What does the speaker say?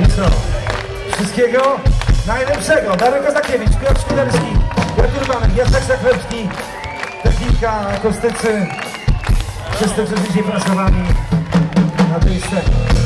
I? Wszystkiego najlepszego. Darek Kozakiewicz, Piotr Szkuderski, Piotr Urbanek, Jacek Zachlebski, technika, Kostycy, Wszyscy, którzy dzisiaj pracowali na tej scenie.